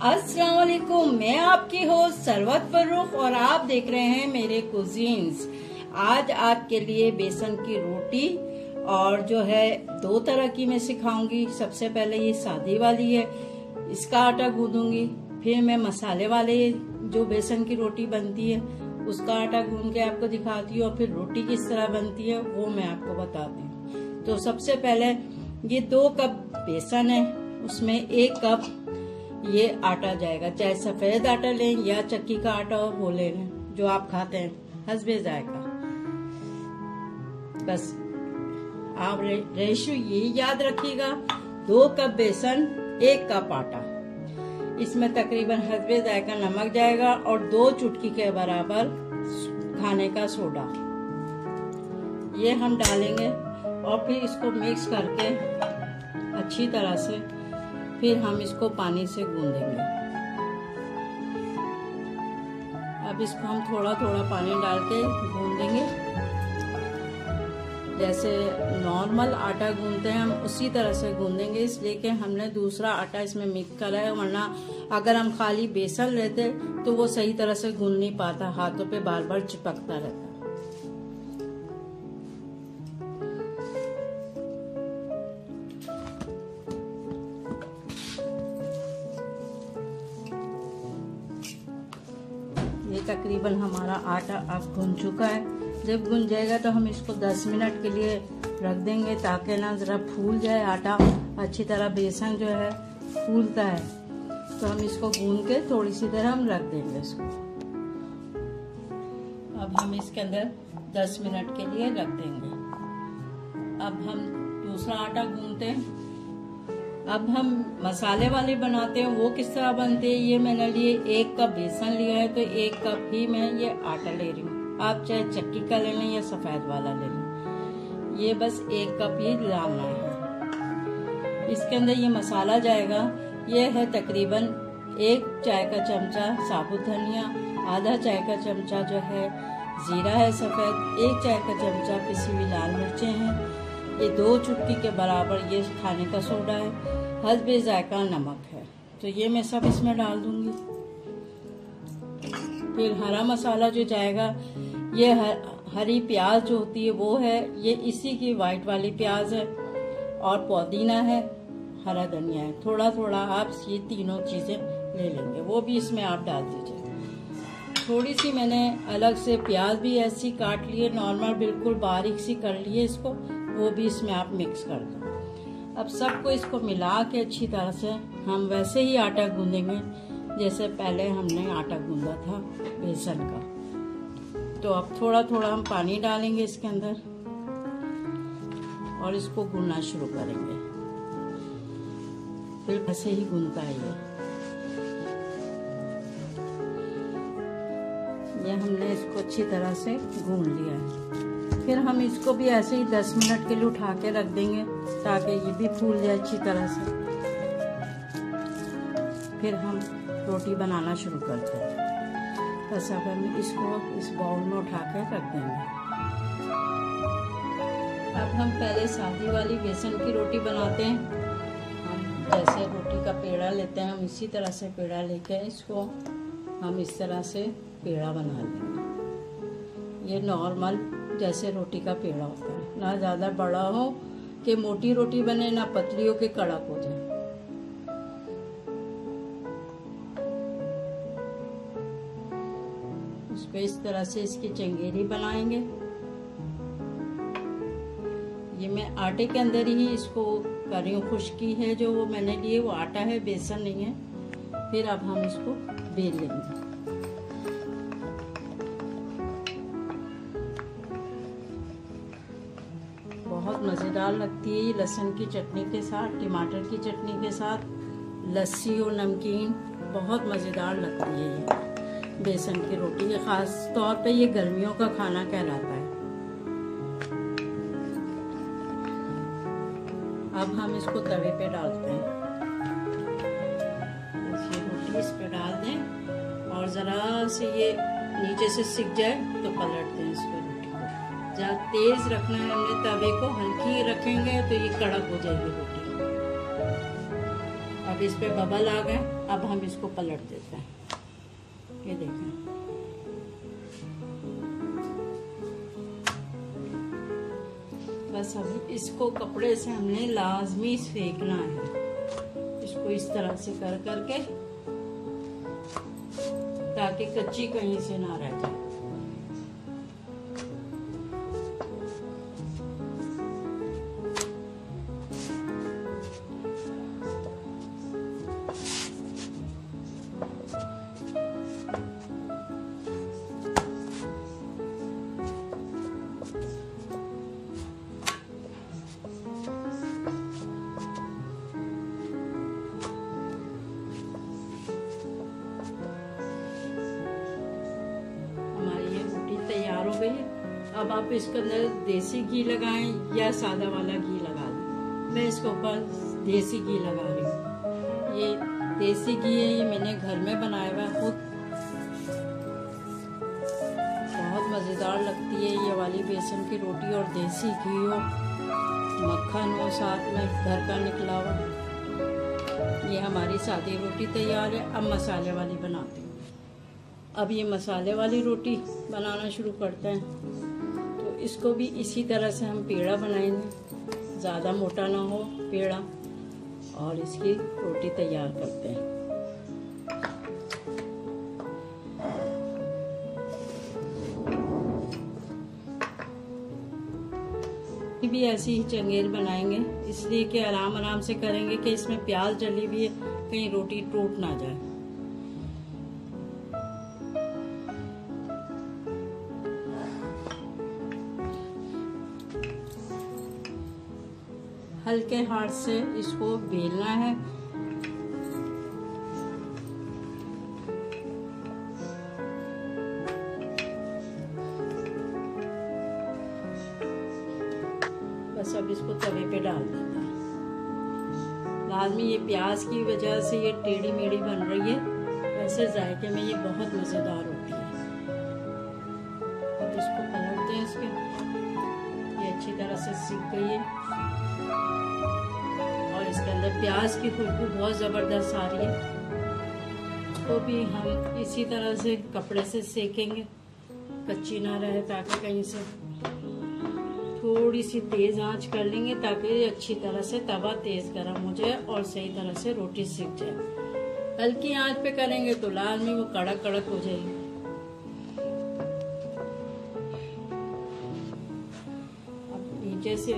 अस्सलाम मैं आपकी होस्ट सरवत फर्रुख और आप देख रहे हैं मेरे कुजीन्स आज आपके लिए बेसन की रोटी और जो है दो तरह की मैं सिखाऊँगी। सबसे पहले ये सादी वाली है, इसका आटा गूंदूँगी, फिर मैं मसाले वाले जो बेसन की रोटी बनती है, उसका आटा गूंद के आपको दिखाती हूँ और फिर रोटी किस तरह बनती है, वो मैं आपको बताती हूँ। तो सबसे पहले ये दो कप बेसन है, उसमें एक कप ये आटा जाएगा। चाहे सफ़ेद आटा लें या चक्की का आटा हो, वो ले लें, जो आप खाते हैं। हसबे जाएगा। बस। आप रेशो ये याद रखिएगा, दो कप बेसन, एक कप आटा। इसमें तकरीबन हसबे जायका नमक जाएगा और दो चुटकी के बराबर खाने का सोडा। ये हम डालेंगे और फिर इसको मिक्स करके अच्छी तरह से फिर हम इसको पानी से गूंदेंगे। अब इसको हम थोड़ा थोड़ा पानी डाल के गूंदेंगे। जैसे नॉर्मल आटा गूंदते हैं, हम उसी तरह से गूंदेंगे, इसलिए कि हमने दूसरा आटा इसमें मिक्स करा है, वरना अगर हम खाली बेसन लेते तो वो सही तरह से गूंद नहीं पाता, हाथों पे बार बार चिपकता रहता। तकरीबन हमारा आटा अब गुन चुका है। जब गुन जाएगा तो हम इसको 10 मिनट के लिए रख देंगे ताकि ना ज़रा फूल जाए आटा। अच्छी तरह बेसन जो है, फूलता है। तो हम इसको गून के थोड़ी सी देर हम रख देंगे इसको। अब हम इसके अंदर 10 मिनट के लिए रख देंगे। अब हम दूसरा आटा गूनते हैं। अब हम मसाले वाले बनाते हैं, वो किस तरह बनते हैं, ये मैंने लिए एक कप बेसन लिया है तो एक कप ही मैं ये आटा ले रही हूँ। आप चाहे चक्की का ले लें या सफ़ेद वाला ले लें। ये बस एक कप ही डालना है। इसके अंदर ये मसाला जाएगा। ये है तकरीबन एक चाय का चमचा साबुत धनिया, आधा चाय का चमचा जो है जीरा है सफ़ेद, एक चाय का चमचा पिसी हुई लाल मिर्चें हैं। ये दो चुटकी के बराबर ये खाने का सोडा है। हल्बे जायका नमक है। तो ये मैं सब इसमें डाल दूँगी। फिर हरा मसाला जो जाएगा ये हर, हरी प्याज जो होती है वो है ये इसी की वाइट वाली प्याज है और पुदीना है हरा धनिया है। थोड़ा थोड़ा आप ये तीनों चीज़ें ले लेंगे वो भी इसमें आप डाल दीजिए। थोड़ी सी मैंने अलग से प्याज भी ऐसी काट लिए नॉर्मल बिल्कुल बारीक सी कर लिए इसको वो भी इसमें आप मिक्स कर दो। अब सबको इसको मिला के अच्छी तरह से हम वैसे ही आटा गूंदेंगे जैसे पहले हमने आटा गूंदा था बेसन का। तो अब थोड़ा थोड़ा हम पानी डालेंगे इसके अंदर और इसको गूंदना शुरू करेंगे। फिर ऐसे ही गूंदता है ये। ये हमने इसको अच्छी तरह से गूंद लिया है। फिर हम इसको भी ऐसे ही 10 मिनट के लिए उठा के रख देंगे, ताकि ये भी फूल जाए अच्छी तरह से। फिर हम रोटी बनाना शुरू करते हैं। बस अब हम इसको इस बाउल में उठा के रख देंगे। अब हम पहले सादी वाली बेसन की रोटी बनाते हैं। हम जैसे रोटी का पेड़ा लेते हैं, हम इसी तरह से पेड़ा लेके इसको हम इस तरह से पेड़ा बना लेंगे। ये नॉर्मल जैसे रोटी का पेड़ा होता है। ना ज़्यादा बड़ा हो कि मोटी रोटी बने, ना पतली हो के कड़क हो जाए। उस पर इस तरह से इसकी चंगेरी बनाएँगे। ये मैं आटे के अंदर ही इसको कर रही हूँ। खुश्की है जो वो मैंने लिए, वो आटा है, बेसन नहीं है। फिर अब हम इसको बेल लेंगे। लगती है लहसुन की चटनी के साथ, टमाटर की चटनी के साथ, लस्सी और नमकीन, बहुत मज़ेदार लगती है ये। बेसन की रोटी ये ख़ास तौर पे ये गर्मियों का खाना कहलाता है। अब हम इसको तवे पे डालते हैं। रोटी इस पे डाल दें और ज़रा से ये नीचे से सिक जाए तो पलट दें इसको। ज़्यादा तेज रखना है हमने, तवे को हल्की रखेंगे तो ये कड़क हो जाएगी रोटी। अब इस पे बबल आ गए, अब हम इसको पलट देते हैं। ये देखें। बस अब इसको कपड़े से हमने लाजमी सेकना है। इसको इस तरह से कर करके, ताकि कच्ची कहीं से ना रह जाए। अब आप इसके अंदर देसी घी लगाएँ या सादा वाला घी लगा लें। मैं इसके ऊपर देसी घी लगा रही हूँ। ये देसी घी है, ये मैंने घर में बनाया हुआ है खुद। बहुत मज़ेदार लगती है ये वाली बेसन की रोटी और देसी घी हो मक्खन हो साथ में घर का निकला हुआ ये हमारी सादी रोटी तैयार है, अब मसाले वाली बनाते हैं। अब ये मसाले वाली रोटी बनाना शुरू करते हैं। इसको भी इसी तरह से हम पेड़ा बनाएँगे। ज़्यादा मोटा ना हो पेड़ा। और इसकी रोटी तैयार करते हैं। भी ऐसी ही चंगेर बनाएँगे। इसलिए कि आराम आराम से करेंगे कि इसमें प्याज जली भी है, कहीं रोटी टूट ना जाए। हल्के हाथ से इसको बेलना है। बस अब इसको तवे पे डाल देना है। लाजमी ये प्याज की वजह से ये टेढ़ी मेढ़ी बन रही है। वैसे जायके में ये बहुत मज़ेदार प्याज की खुशबू बहुत ज़बरदस्त आ रही है। इसको भी हम इसी तरह से कपड़े से सेकेंगे। कच्ची ना रहे ताकि कहीं से थोड़ी सी तेज़ आँच कर लेंगे ताकि अच्छी तरह से तवा तेज़ गर्म हो जाए और सही तरह से रोटी सीख जाए। हल्की आँच पे करेंगे तो लाल में वो कड़क कड़क हो जाएगी। अब नीचे से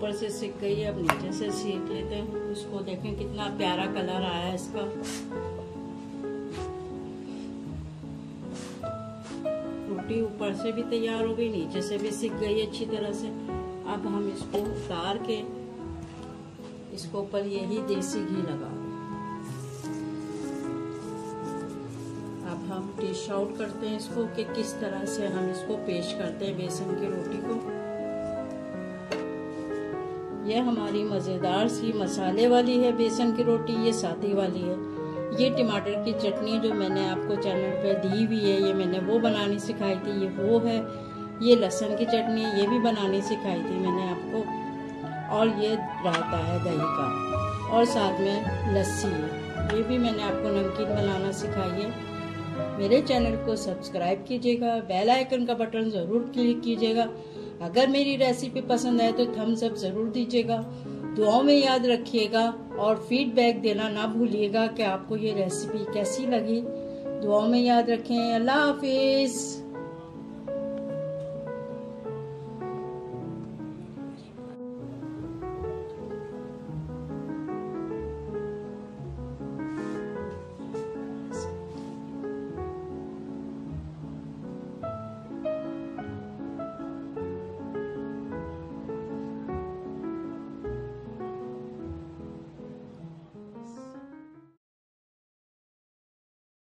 ऊपर से सीख गई है, अब नीचे से सीख लेते हैं। इसको देखें कितना प्यारा कलर आया है इसका। रोटी ऊपर से भी तैयार हो गई, नीचे से भी सीख गई अच्छी तरह से। अब हम इसको उतार के, इसको ऊपर यही देसी घी लगा अब हम डिश आउट करते हैं इसको, कि किस तरह से हम इसको पेश करते हैं बेसन की रोटी को। ये हमारी मज़ेदार सी मसाले वाली है, बेसन की रोटी, ये सादी वाली है। ये टमाटर की चटनी जो मैंने आपको चैनल पे दी हुई है, ये मैंने वो बनानी सिखाई थी, ये वो है। ये लहसुन की चटनी, ये भी बनानी सिखाई थी मैंने आपको। और ये रायता है दही का। और साथ में लस्सी, ये भी मैंने आपको नमकीन बनाना सिखाई है। मेरे चैनल को सब्सक्राइब कीजिएगा बेल आइकन का बटन ज़रूर क्लिक कीजिएगा। अगर मेरी रेसिपी पसंद आए तो थम्स अप ज़रूर दीजिएगा। दुआओं में याद रखिएगा और फीडबैक देना ना भूलिएगा कि आपको ये रेसिपी कैसी लगी। दुआओं में याद रखें। अल्लाह हाफिज़।